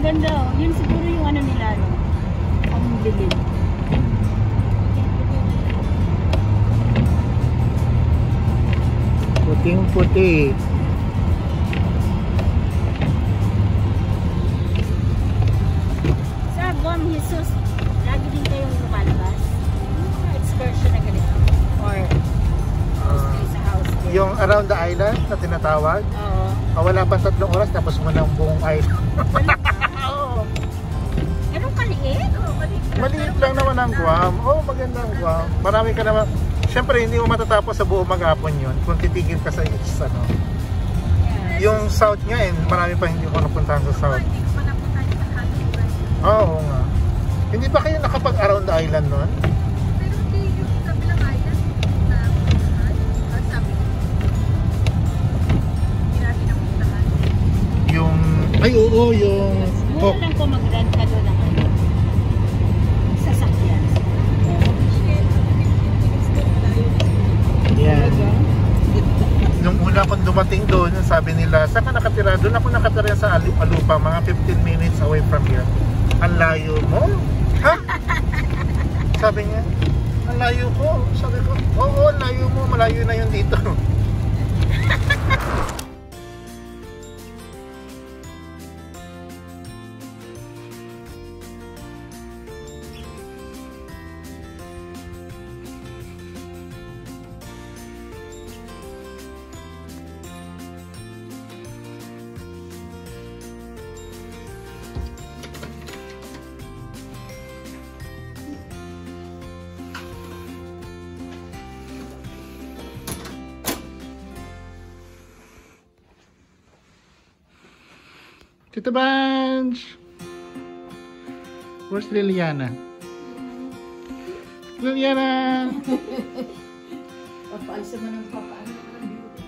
ang ganda. oh. Yun siguro yung ano nila, no? Ang bilid. Puting puti. Sa Guam, Jesus, lagi din kayong lumalabas. Excursion na ganito. Or Ah, yung around the island na tinatawag. Oo. Ah, wala pa tatlong oras tapos mo na ang buong island. Lang. Naman ang Guam. Oh, maganda ang Guam. Marami ka naman. Siyempre, hindi mo matatapos sa buong maghapon yun kung titigil ka sa east, ano. Yung south nga eh, marami pa hindi ko napuntahan sa south. Hindi ko pa napunta sa Hollywood. Oo nga. Hindi ba kayo nakapag around the island nun? Pero hindi yung. Ang ay oo, yung, Mura lang po mag-rent ka doon ng ano, yan. Nung una kong dumating doon, sabi nila, saan ka nakatira? Doon ako nakatira sa Alu- Alupa, mga 15 minutes away from here. Ang layo mo? Ha? Sabi niya, ang layo ko. Sabi ko, oo, layo mo, malayo na yun dito. Tito Banj! Where's Liliana? Liliana! Papaalsa mo ng beauty.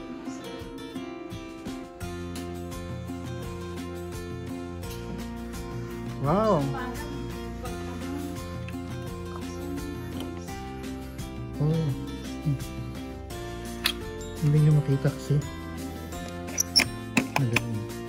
Wow! Oh. Hindi nyo makita kasi. Magaling.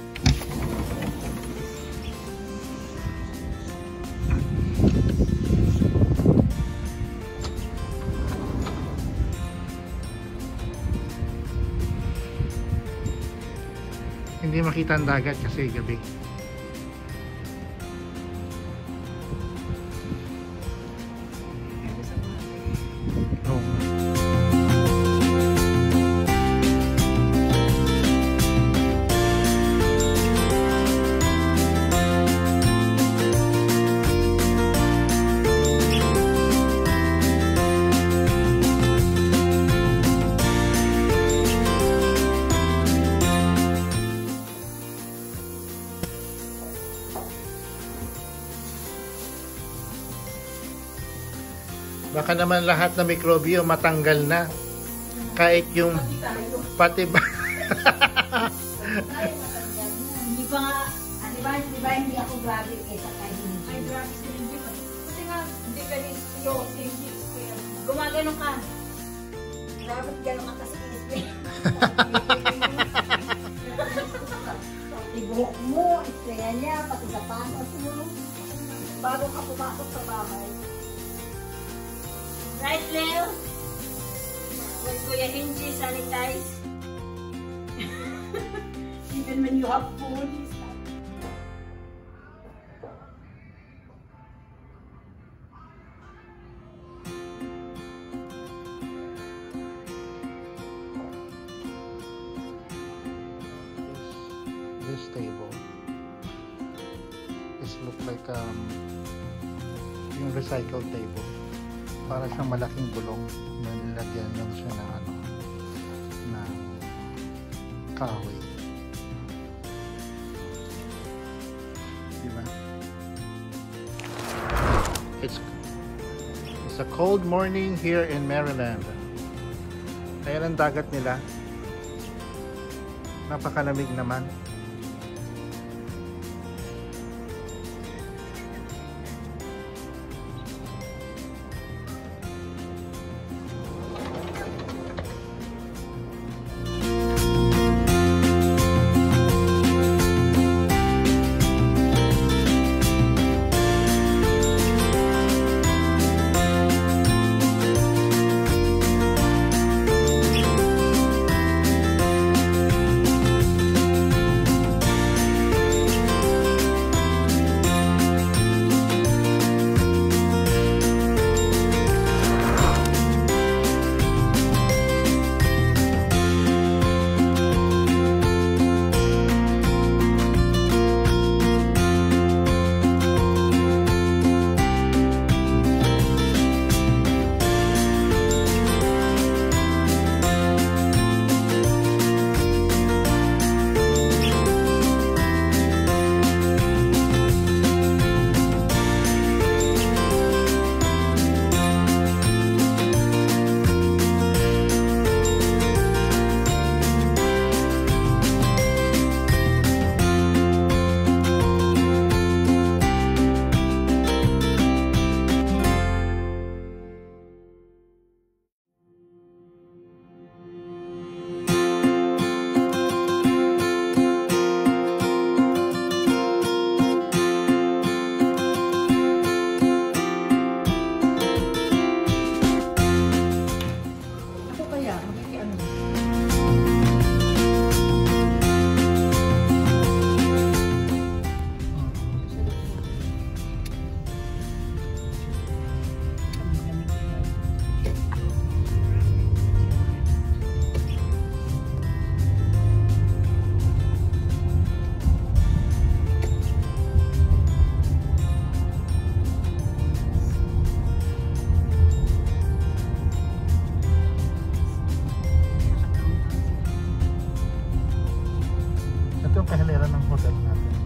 Makita ang dagat kasi gabi. Baka naman lahat na mikrobyo matanggal na. Kahit yung pati ba Hindi pa nga, di ba, di ba hindi ako grabe eh, sa kahit hindi. ay grabe si Lindy. Kasi nga, hindi ka rin yung hindi kaya Gumagano ka. Dapat gano'n ka kasi kinis Ibuhok mo, istraya niya, pati sa panos mo. Bago ka pumasok sa bahay. Right, Leo? With Kuya Hinji, sanitize. Even when you have food, this table this look like um yung recycled table para siyang malaking gulong na nilagyan lang siya ng ano ng kahoy. Diba? It's it's a cold morning here in Maryland. Ayan ang dagat nila. Napakalamig naman hotel natin.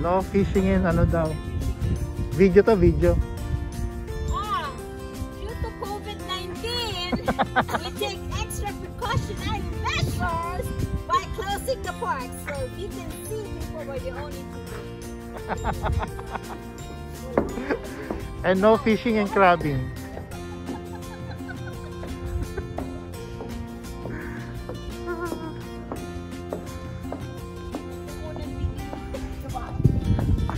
No fishing in ano daw. Video to video. Ah, due to COVID-19, we take extra precautionary measures by closing the park. So you can see people where you only And no fishing and crabbing.